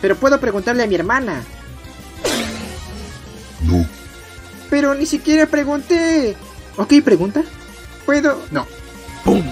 Pero puedo preguntarle a mi hermana. No. Pero ni siquiera pregunté. Ok, pregunta. ¿Puedo? No. ¡Pum!